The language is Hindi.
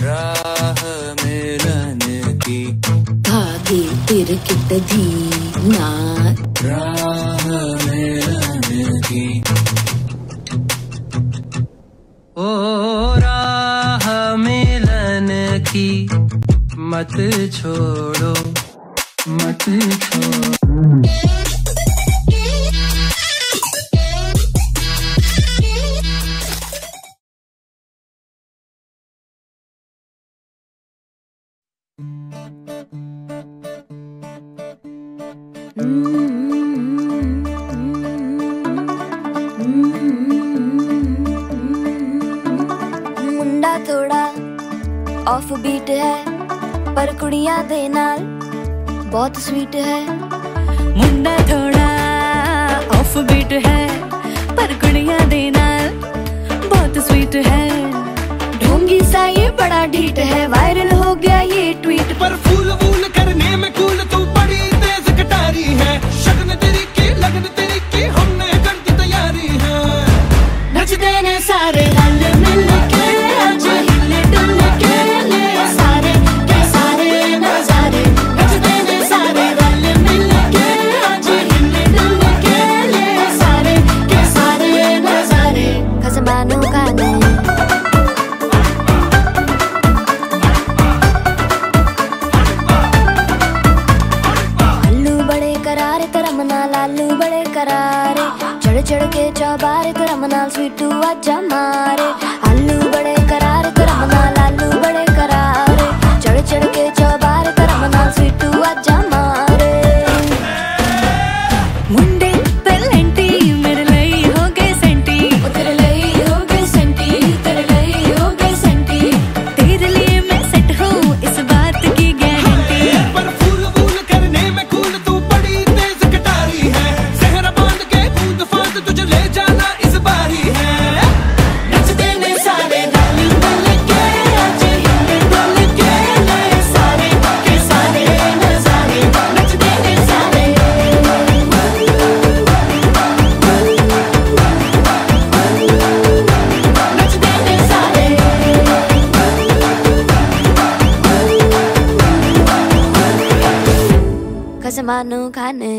राह मिलन की। धागे धीना राह मिलन की। ओ राह मिलन की। मत छोड़ो मत छोड़ो। ਮੁੰਡਾ ਥੋੜਾ ਆਫ ਬੀਟ ਹੈ ਪਰ ਕੁੜੀਆਂ ਦੇ ਨਾਲ ਬਹੁਤ ਸਵੀਟ ਹੈ ਮੁੰਡਾ ਥੋੜਾ ਆਫ ਬੀਟ ਹੈ ਪਰ ਕੁੜੀਆਂ ਦੇ ਨਾਲ ਬਹੁਤ ਸਵੀਟ ਹੈ ढोंगी सा ये बड़ा ढीठ है वायरल गया ये ट्वीट पर फूल वूल करने में कूल तू बड़ी तेज कटारी है। शगन तेरी की, लगन तेरी की, हमने कर दी तैयारी है। नचते ने सारे रल करम बड़े करारे चढ़ चढ़ के चौबारे तेरा मनाल स्वीटू आजा मारे। कसमानो खाने